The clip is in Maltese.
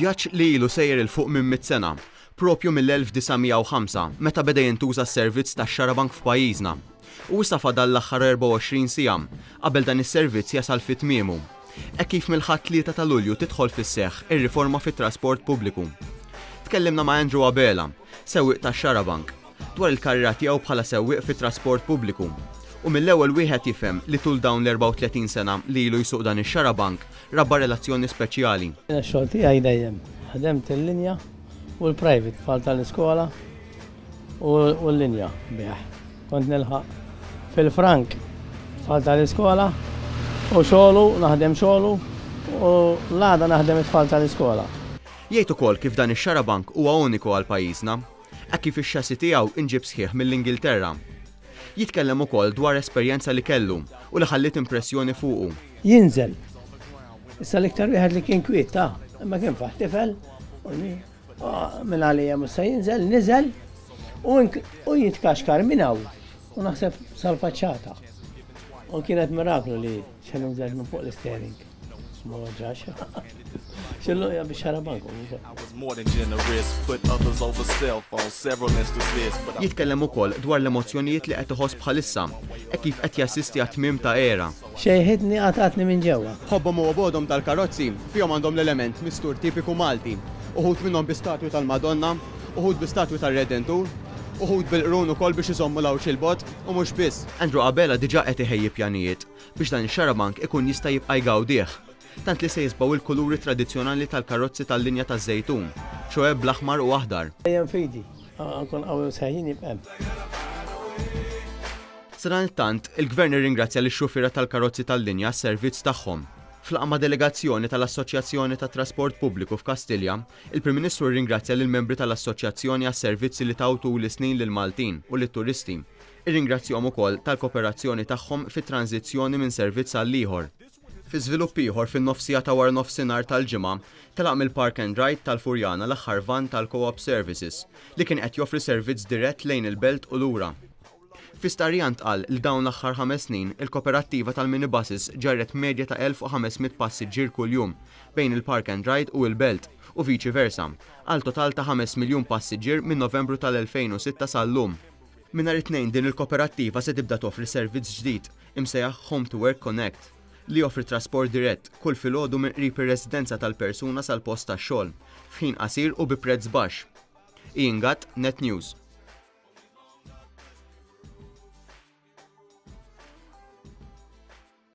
vjaġġ li ilu sejjer il fuq minn mit sena, propju mill-1905 meta beda jintuża s-servizz ta' xarabank f'pajjiżna. U issa fadal l-aħħar 24 sija qabel dan is-servizz jasal fit tmiemu. E kif mill-ħadd tlieta ta' Lulju tidħol fis-seħħ ir-riforma fit-trasport pubbliku. Tkellimna ma' Andrew Abela, sewwieq ta' xarabank, dwar il-karriera tiegħu bħala sewwieq fit-trasport pubbliku. U mill-ewwel wieħed jifhem li tul dawn l-34 sena li ilu jsuq dan ix-xarabank, rabba relazzjoni speċjali. Jiena x-xogħol tiegħi dejjem ħdemt il-linja u l-private, tfal tal-iskola u l-linja bih. Kont nilħaq fil-frank tfal tal-iskola u xogħlu, naħdem xogħlu u l-għada naħdem it-tfal tal-iskola. Jgħid ukoll kif dan ix-xarabank huwa uniku għal pajjiżna, hekk kif ix-chassis tiegħu inġieb sħiħ mill-Ingilterra. Jitkellem ukoll dwar esperjenza li kellu u li ħalliet impressjoni fuqu. Jinżel. Issa l-iktar wieħed li kien kwiet ta, imma kien faħ tifel, qulni, Mingħalija mhux se jinżel, niżel u jitkaxkar minn hawn u naħseb sal-faċċata. U kienet miraklu li x'ħin inżel minn fuq l-istering. Jitkellem ukoll dwar l-emozzjonijiet li qed iħoss bħalissa hekk kif qed jassisti għat-tmiem ta' era. Ħobbhom u obogħdhom tal-karozzi fihom għandhom l-element mistur tipiku Malti, uħud minnhom bi statwi tal-Madonna, uħud bi statwi tar-Redentur, uħud bil-qrun ukoll biex iżommu l-Għawdxi 'l bogħod u mhux biss. Andrew Abela diġà qed iħejji pjanijiet biex dan ix-xarabank ikun jista' jibqa' jgawdih, tant li se jisbgħu l-kuluri tradizzjonali tal-karozzi tal-linja taż-Żejtun, ċoe bl-aħmar u aħdar. Dejjem f'idi, nkun qawwi u sħiħ jien jibqgħemm. Sadanittant, il-Gvern irringrazzja lix-xufiera tal-karozzi tal-linja għas-servizz tagħhom. F'laqgħa ma' delegazzjoni tal-Assoċjazzjoni tat-Trasport Pubbliku f'Kastilja, il-Prim Ministru rringrazzja lill-membri tal-Assoċjazzjoni għas-servizzi li taw tul is-snin lill-Maltin u lit-turisti. Irringrazzjahom ukoll tal-koperazzjoni tagħhom fit-tranżizzjoni minn servizz għal ieħor. Fi żvilupp ieħor, fin-nofsija ta' warnofsinhar tal-Ġimgħa, telaq mill-Park and Ride tal-Furjana l-aħħar vann tal-Co-op Services, li kien qed joffri servizz dirett lejn il-Belt u lura. Fi stqarrija ntqal li dawn l-aħħar ħames snin, il-koperattiva tal-minibuses ġarret medja ta' 1,500 passiġġier kuljum bejn il-Park and Ride u l-Belt, u viċi versa, għal total ta' ħames miljun passiġġier minn Novembru tal-2006 sal-lum. Minn nhar it-Tnejn din il-koperattiva se tibda toffri servizz ġdid imsejjaħ Home to Work Connect li joffri trasport dirett kull filgħodu minn qrib ir-residenza tal-persuna sal-post tax-xogħol f'ħin qasir u bi prezz baxx. Ian Gatt, Net News.